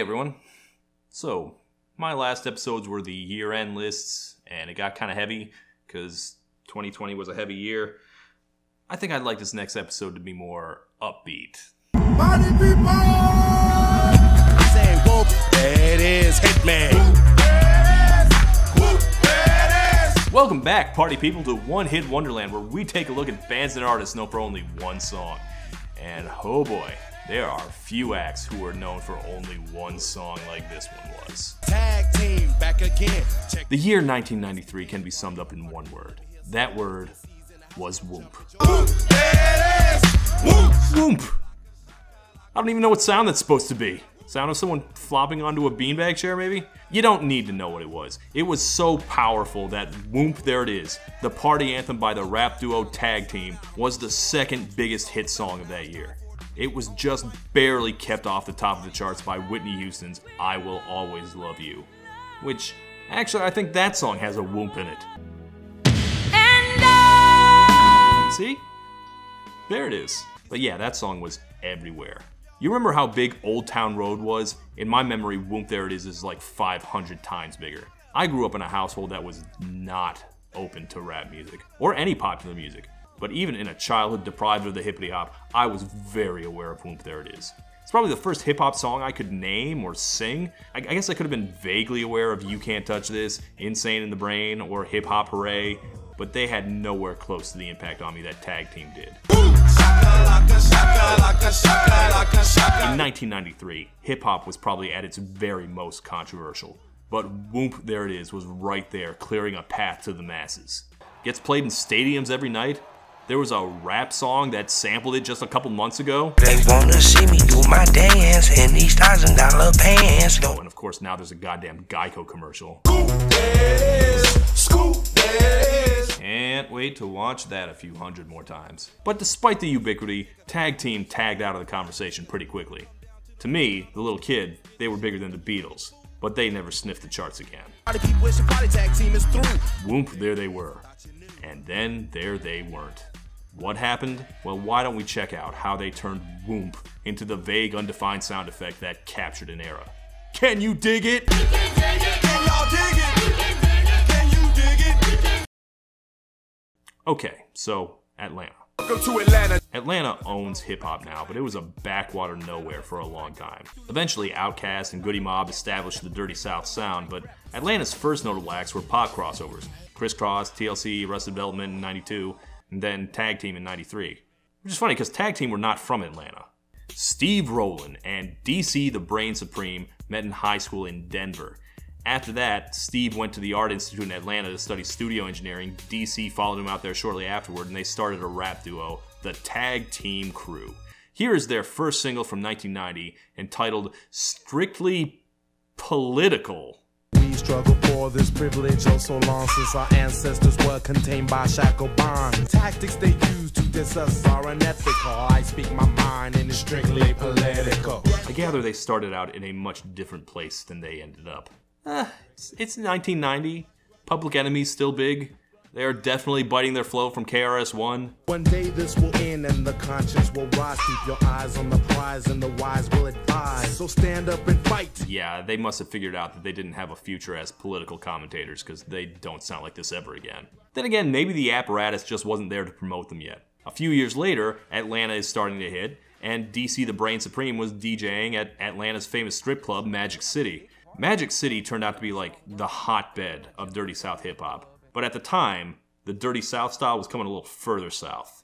Hey everyone. So, my last episodes were the year end lists, and it got kind of heavy because 2020 was a heavy year. I think I'd like this next episode to be more upbeat. Party people! Say whoop, it is, Hitman. Welcome back, party people, to One Hit Wonderland, where we take a look at bands and artists known for only one song. And oh boy, there are few acts who are known for only one song like this one was. Tag team back again. Check The year 1993 can be summed up in one word. That word was whoop. whoop, there it is. Whoop. Whoop! I don't even know what sound that's supposed to be. Sound of someone flopping onto a beanbag chair, maybe? You don't need to know what it was. It was so powerful that Whoomp There It Is, the party anthem by the rap duo Tag Team, was the second biggest hit song of that year. It was just barely kept off the top of the charts by Whitney Houston's I Will Always Love You. Which, actually, I think that song has a whoop in it. See? There it is. But yeah, that song was everywhere. You remember how big Old Town Road was? In my memory, Whoomp There It Is is like 500 times bigger. I grew up in a household that was not open to rap music or any popular music. But even in a childhood deprived of the hippity hop, I was very aware of Whoomp There It Is. It's probably the first hip hop song I could name or sing. I, guess I could have been vaguely aware of You Can't Touch This, Insane in the Brain, or Hip Hop Hooray, but they had nowhere close to the impact on me that Tag Team did. In 1993, hip hop was probably at its very most controversial, but Whoomp There It Is was right there, clearing a path to the masses. Gets played in stadiums every night. There was a rap song that sampled it just a couple months ago. They wanna see me do my dance in these thousand dollar pants. Oh, and of course, now there's a goddamn Geico commercial. Scoop, there it is. Can't wait to watch that a few hundred more times. But despite the ubiquity, Tag Team tagged out of the conversation pretty quickly. To me, the little kid, they were bigger than the Beatles, but they never sniffed the charts again. Party people, it's your party tag team is through. There they were. And then there they weren't. What happened? Well, why don't we check out how they turned Whoop into the vague, undefined sound effect that captured an era? Can you dig it? Dig it? Can you dig it? Okay, so Atlanta. Welcome to Atlanta. Atlanta owns hip hop now, but it was a backwater nowhere for a long time. Eventually, Outkast and Goodie Mob established the Dirty South sound, but Atlanta's first notable acts were pop crossovers Kris Kross, TLC, Arrested Development in 92, and then Tag Team in 93. Which is funny because Tag Team were not from Atlanta. Steve Roll'n and DC the Brain Supreme met in high school in Denver. After that, Steve went to the Art Institute in Atlanta to study studio engineering. DC followed him out there shortly afterward, and they started a rap duo, the Tag Team Crew. Here is their first single from 1990, entitled Strictly Political. We struggle for this privilege oh so long since our ancestors were contained by shackle bonds. Tactics they use to diss us are unethical. I speak my mind and it's strictly political. I gather they started out in a much different place than they ended up. Eh, it's, it's 1990. Public Enemy's still big. They are definitely biting their flow from KRS-One. One day this will end and the conscience will rise. Keep your eyes on the prize and the wise will advise. So stand up and fight. Yeah, they must have figured out that they didn't have a future as political commentators because they don't sound like this ever again. Then again, maybe the apparatus just wasn't there to promote them yet. A few years later, Atlanta is starting to hit, and DC the Brain Supreme was DJing at Atlanta's famous strip club, Magic City. Magic City turned out to be like the hotbed of Dirty South hip hop. But at the time, the Dirty South style was coming a little further south.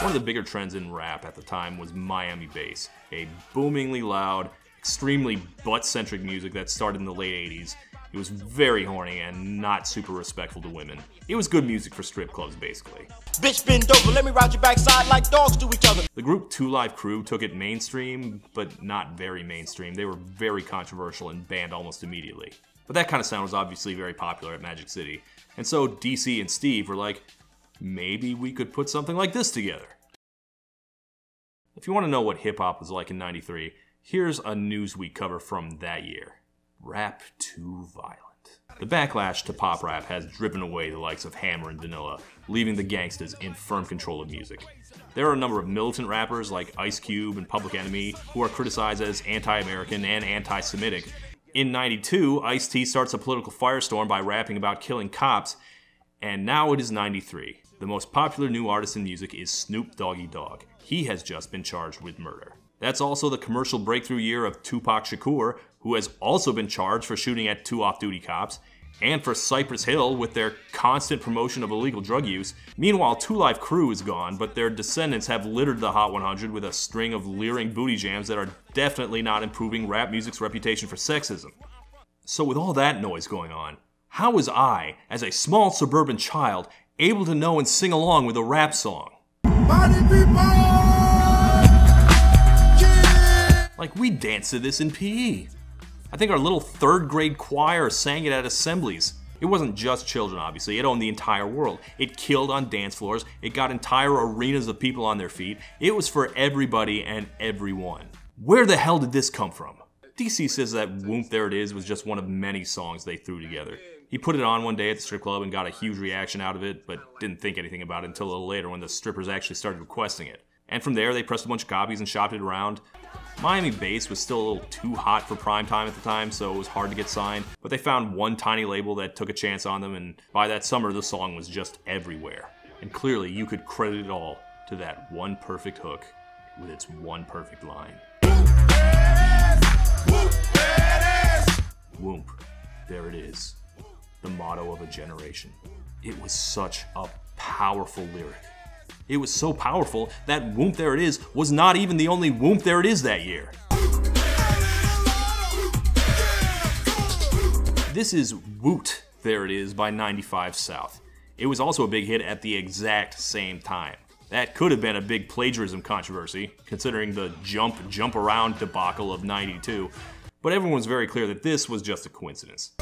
One of the bigger trends in rap at the time was Miami bass, a boomingly loud, extremely butt centric music that started in the late 80s. It was very horny and not super respectful to women. It was good music for strip clubs, basically. Bitch bend over, let me ride your backside like dogs do each other. The group Two Live Crew took it mainstream, but not very mainstream. They were very controversial and banned almost immediately. But that kind of sound was obviously very popular at Magic City. And so DC and Steve were like, maybe we could put something like this together. If you want to know what hip hop was like in 93, here's a Newsweek cover from that year Rap Too Violent. The backlash to pop rap has driven away the likes of Hammer and Vanilla, leaving the gangsters in firm control of music. There are a number of militant rappers like Ice Cube and Public Enemy who are criticized as anti American and anti Semitic. In 92, Ice T starts a political firestorm by rapping about killing cops, and now it is 93. The most popular new artist in music is Snoop Doggy Dogg. He has just been charged with murder. That's also the commercial breakthrough year of Tupac Shakur, who has also been charged for shooting at two off duty cops, and for Cypress Hill with their constant promotion of illegal drug use. Meanwhile, Two Live Crew is gone, but their descendants have littered the Hot 100 with a string of leering booty jams that are definitely not improving rap music's reputation for sexism. So, with all that noise going on, how was I, as a small suburban child, able to know and sing along with a rap song? Like, we danced to this in PE. I think our little third grade choir sang it at assemblies. It wasn't just children, obviously, it owned the entire world. It killed on dance floors, it got entire arenas of people on their feet. It was for everybody and everyone. Where the hell did this come from? DC says that Whoomp There It Is was just one of many songs they threw together. He put it on one day at the strip club and got a huge reaction out of it, but didn't think anything about it until a little later when the strippers actually started requesting it. And from there, they pressed a bunch of copies and shopped it around. Miami bass was still a little too hot for prime time at the time, so it was hard to get signed. But they found one tiny label that took a chance on them, and by that summer, the song was just everywhere. And clearly, you could credit it all to that one perfect hook with its one perfect line. Whoomp, there it is. The motto of a generation. It was such a powerful lyric. It was so powerful that Whoomp There It Is was not even the only Whoomp There It Is that year. This is Whoot There It Is by 95 South. It was also a big hit at the exact same time. That could have been a big plagiarism controversy, considering the jump, jump around debacle of 92, but everyone was very clear that this was just a coincidence.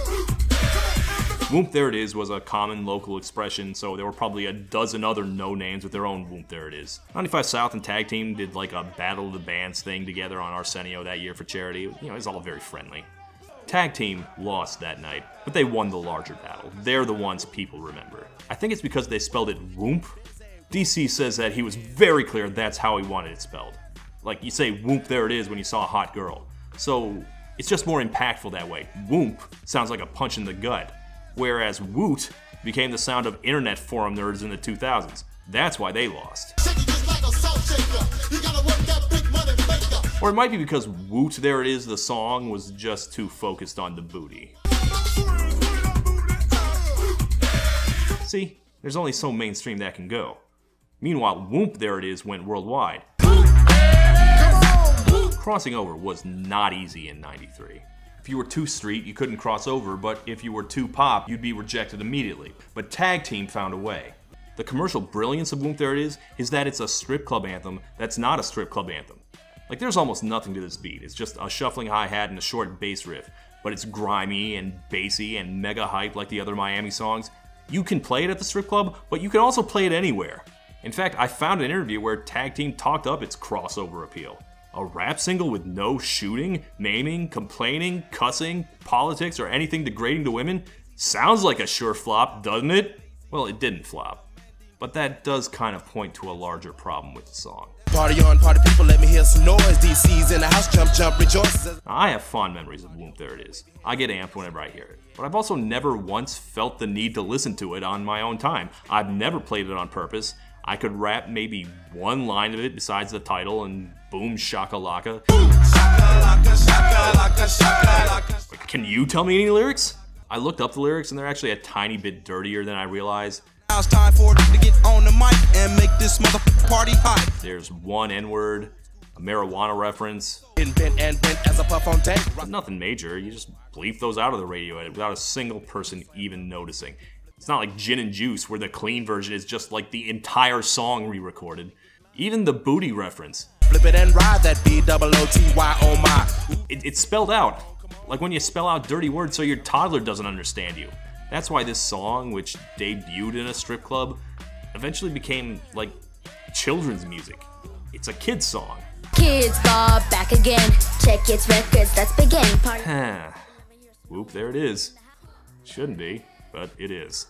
Whoomp There It Is was a common local expression, so there were probably a dozen other no names with their own Whoomp There It Is. 95 South and Tag Team did like a Battle of the Bands thing together on Arsenio that year for charity. You know, it was all very friendly. Tag Team lost that night, but they won the larger battle. They're the ones people remember. I think it's because they spelled it Whoomp. DC says that he was very clear that's how he wanted it spelled. Like you say Whoomp There It Is when you saw a hot girl. So it's just more impactful that way. Whoomp sounds like a punch in the gut whereas Woot became the sound of internet forum nerds in the 2000s. That's why they lost. Or it might be because Woot There It Is, the song, was just too focused on the booty. See, there's only so mainstream that can go. Meanwhile, Whoomp There It Is went worldwide. Crossing over was not easy in 93. If you were too street, you couldn't cross over, but if you were too pop, you'd be rejected immediately. But Tag Team found a way. The commercial brilliance of Whoomp There It Is is that it's a strip club anthem that's not a strip club anthem. Like, there's almost nothing to this beat. It's just a shuffling hi hat and a short bass riff, but it's grimy and bassy and mega hype like the other Miami songs. You can play it at the strip club, but you can also play it anywhere. In fact, I found an interview where Tag Team talked up its crossover appeal. A rap single with no shooting, naming, complaining, cussing, politics, or anything degrading to women? Sounds like a sure flop, doesn't it? Well, it didn't flop. But that does kind of point to a larger problem with the song. Party on, party people, let me hear some noise. DC's in the house, jump, jump, rejoice. I have fond memories of Whoomp There It Is. I get amped whenever I hear it. But I've also never once felt the need to listen to it on my own time. I've never played it on purpose. I could rap maybe one line of it besides the title and boom shakalaka. Can you tell me any lyrics? I looked up the lyrics and they're actually a tiny bit dirtier than I realized. Now it's time for to get on the mic and make this mother party hot. There's one N word, a marijuana reference, And bent and bent as a puff on tank. nothing major. You just bleep those out of the radio edit without a single person even noticing. It's not like Gin and Juice, where the clean version is just like the entire song re recorded. Even the booty reference, Flip it and ride that B double O T Y my. it, it's spelled out. Like when you spell out dirty words so your toddler doesn't understand you. That's why this song, which debuted in a strip club, eventually became like children's music. It's a kid's song. Kids Bar back again. Check its records, let's begin. Party. Whoop, there it is. Shouldn't be, but it is.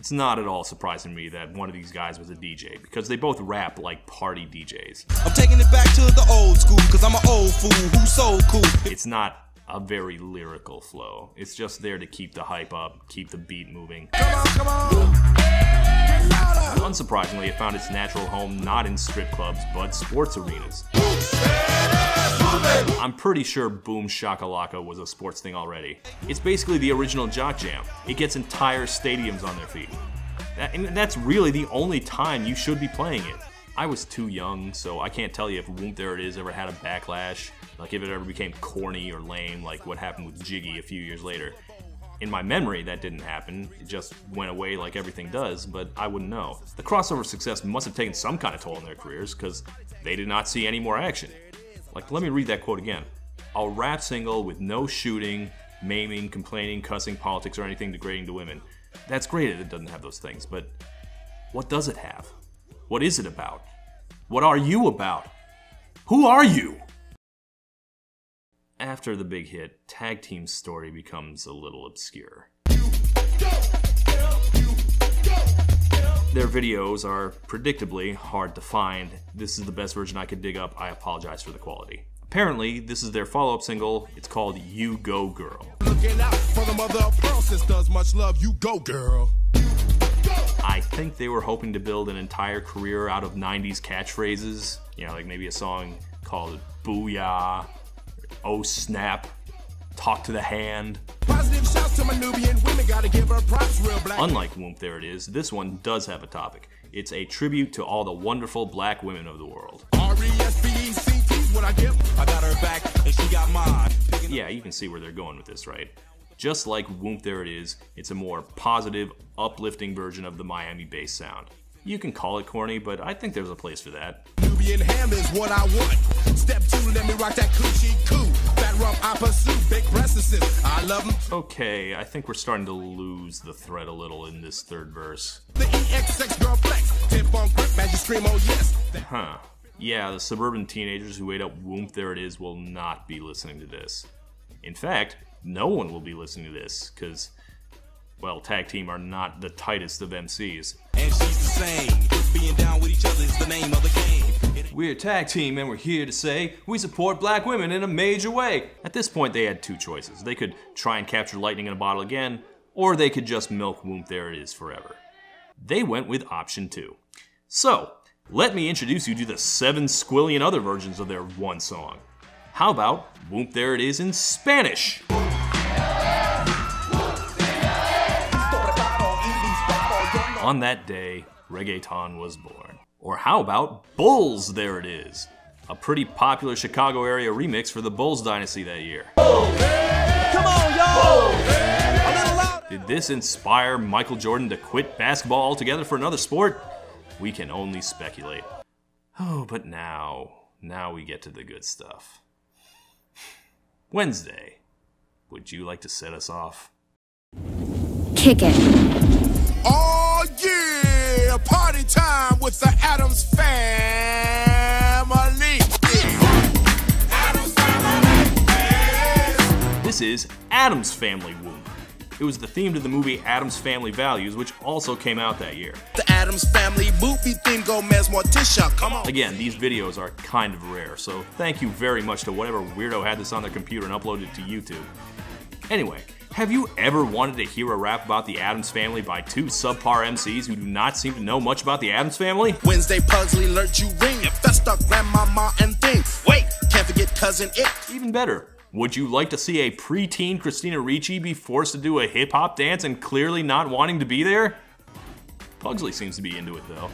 It's not at all surprising to me that one of these guys was a DJ because they both rap like party DJs. I'm taking it back to the old school, cause I'm an old fool who's so cool. It's not a very lyrical flow. It's just there to keep the hype up, keep the beat moving. Unsurprisingly, it found its natural home not in strip clubs, but sports arenas. I'm pretty sure Boom Shakalaka was a sports thing already. It's basically the original Jock Jam. It gets entire stadiums on their feet. And that's really the only time you should be playing it. I was too young, so I can't tell you if Whoomp There It Is ever had a backlash, like if it ever became corny or lame, like what happened with Jiggy a few years later. In my memory, that didn't happen. It just went away like everything does, but I wouldn't know. The crossover success must have taken some kind of toll on their careers, because they did not see any more action. Like, let me read that quote again. A rap single with no shooting, maiming, complaining, cussing, politics, or anything degrading to women. That's great it doesn't have those things, but what does it have? What is it about? What are you about? Who are you? After the big hit, Tag Team's story becomes a little obscure. Their videos are predictably hard to find. This is the best version I could dig up. I apologize for the quality. Apparently, this is their follow up single. It's called You Go Girl. Looking out for the mother of pearl sisters, much love, you go, girl. I think they were hoping to build an entire career out of 90s catchphrases. You know, like maybe a song called Booyah, Oh Snap, Talk to the Hand. Positive to my Nubian women, gotta give her props, real black. Unlike Whoomp There It Is, this one does have a topic. It's a tribute to all the wonderful black women of the world. R-E-S-P-E-C-T's what I give. I got her back, and she got mine. Yeah, you can see where they're going with this, right? Just like Whoomp There It Is, it's a more positive, uplifting version of the Miami bass sound. You can call it corny, but I think there's a place for that. Nubian ham is what I want. Step two, let me rock that coochie coo. Fat rump I pursue, big breasts. I love 'em. Okay, I think we're starting to lose the thread a little in this third verse. The EXX girl flex. Tip on grip, magic scream, oh yes. Huh. Yeah, the suburban teenagers who ate up Whoomp There It Is will not be listening to this. In fact, no one will be listening to this, because, well, Tag Team are not the tightest of MCs. Same. Being down with each other is the name of the game. We're a tag team and we're here to say we support black women in a major way. At this point, they had two choices. They could try and capture lightning in a bottle again, or they could just milk Whoomp There It Is forever. They went with option two. So, let me introduce you to the seven squillion other versions of their one song. How about Whoomp There It Is in Spanish? On that day, reggaeton was born. Or how about Bulls There It Is? A pretty popular Chicago area remix for the Bulls dynasty that year. Come on, y'all! A little louder! Did this inspire Michael Jordan to quit basketball altogether for another sport? We can only speculate. Oh, but now, now we get to the good stuff. Wednesday, would you like to set us off? Kick it. Oh yeah, party time with the Addams family. Addams family. This is Addams Family Whoomp. It was the theme to the movie Addams Family Values, which also came out that year. The Addams family movie Gomez Morticia. Come on. Again, these videos are kind of rare, so thank you very much to whatever weirdo had this on their computer and uploaded it to YouTube. Anyway, have you ever wanted to hear a rap about the Addams Family by two subpar MCs who do not seem to know much about the Addams Family? Wednesday Pugsley alert you ring. Fester grandmama and thing. Wait, can't forget cousin it. Even better, would you like to see a preteen Christina Ricci be forced to do a hip hop dance and clearly not wanting to be there? Pugsley seems to be into it though.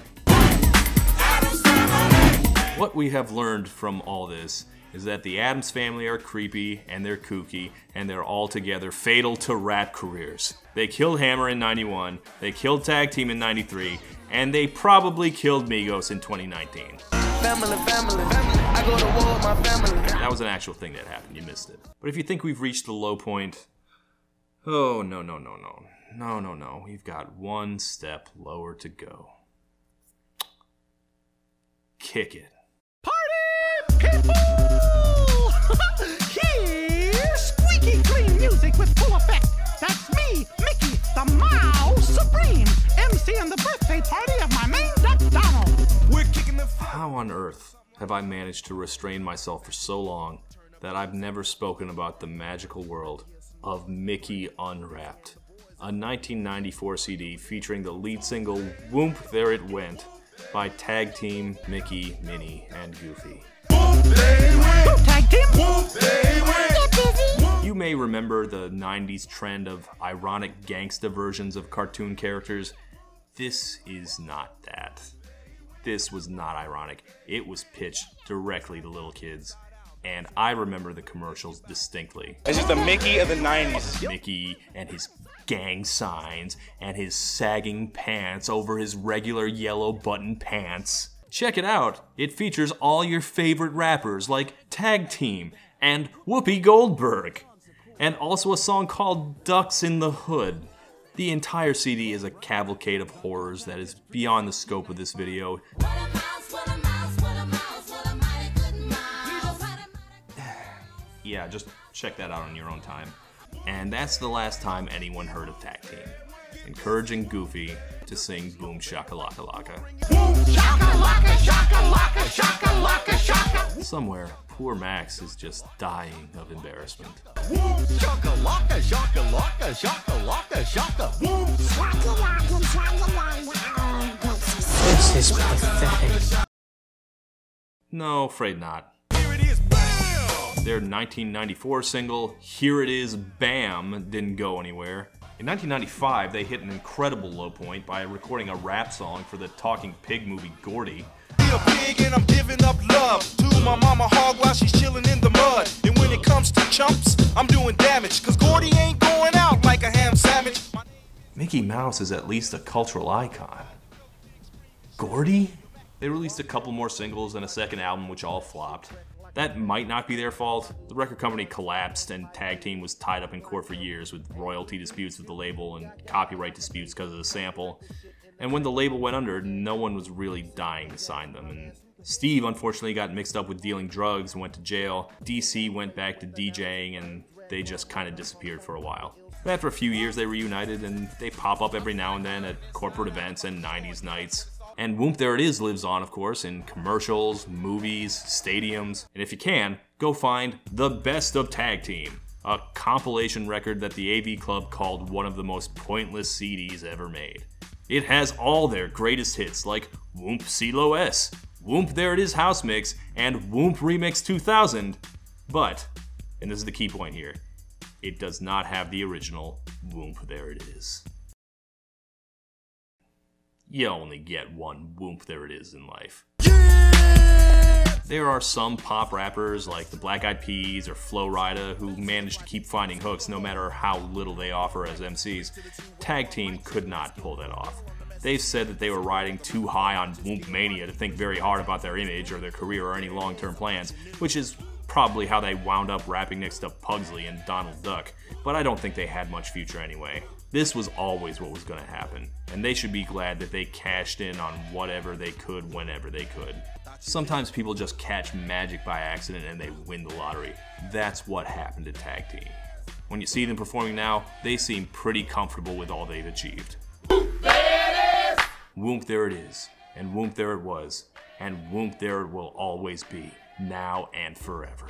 What we have learned from all this is that the Addams family are creepy and they're kooky and they're altogether fatal to rap careers. They killed Hammer in 91, they killed Tag Team in 93, and they probably killed Migos in 2019. Family, family, family. I go to war with my family. That was an actual thing that happened. You missed it. But if you think we've reached the low point, oh, no, no, no, no. No, no, no. We've got one step lower to go. Kick it. Here's squeaky clean music with full effect. That's me, Mickey, the Mouse Supreme. birthday party of my main Duck Donald. We're kicking the How on earth have I managed to restrain myself for so long that I've never spoken about the magical world of Mickey Unrapped? A 1994 CD featuring the lead single Whoomp There It Went by tag team Mickey, Minnie, and Goofy. Tag team. You may remember the 90s trend of ironic gangsta versions of cartoon characters. This is not that. This was not ironic. It was pitched directly to little kids. And I remember the commercials distinctly. This is the Mickey of the 90s. Mickey and his gang signs and his sagging pants over his regular yellow button pants. Check it out. It features all your favorite rappers like Tag Team and Whoopi Goldberg. And also a song called Ducks in the Hood. The entire CD is a cavalcade of horrors that is beyond the scope of this video. Yeah, just check that out on your own time. And that's the last time anyone heard of Tag Team. Encouraging Goofy to sing Boom Shakalaka Laka. Somewhere, poor Max is just dying of embarrassment. This is pathetic. No, afraid not. Here it is, bam! Their 1994 single, Here It Is Bam, didn't go anywhere. In 1995, they hit an incredible low point by recording a rap song for the Talking Pig movie Gordy. Be a pig and I'm giving up love to my mama hog while she's chilling in the mud. And when it comes to chumps, I'm doing damage. Cause Gordy ain't going out like a ham sandwich. Mickey Mouse is at least a cultural icon. Gordy? They released a couple more singles and a second album, which all flopped. That might not be their fault. The record company collapsed, and Tag Team was tied up in court for years with royalty disputes with the label and copyright disputes because of the sample. And when the label went under, no one was really dying to sign them. And Steve unfortunately got mixed up with dealing drugs and went to jail. DC went back to DJing, and they just kind of disappeared for a while. But after a few years, they reunited, and they pop up every now and then at corporate events and 90s nights. And Whoomp There It Is lives on, of course, in commercials, movies, stadiums. And if you can, go find The Best of Tag Team, a compilation record that the AV Club called one of the most pointless CDs ever made. It has all their greatest hits like Whoomp CeeLo S, Whoomp There It Is House Mix, and Whoomp Remix 2000. But, and this is the key point here, it does not have the original Whoomp There It Is you only get one whoomp there it is in life. There are some pop rappers like the Black Eyed Peas or Flo Rida who manage to keep finding hooks no matter how little they offer as MCs. Tag Team could not pull that off. They've said that they were riding too high on Whoomp Mania to think very hard about their image or their career or any long term plans, which is probably how they wound up rapping next to Pugsley and Donald Duck. But I don't think they had much future anyway. This was always what was going to happen, and they should be glad that they cashed in on whatever they could whenever they could. Sometimes people just catch magic by accident and they win the lottery. That's what happened to Tag Team. When you see them performing now, they seem pretty comfortable with all they've achieved. Whoomp there it is, Whoop, there it is. and whoomp there it was, and whoomp there it will always be, now and forever.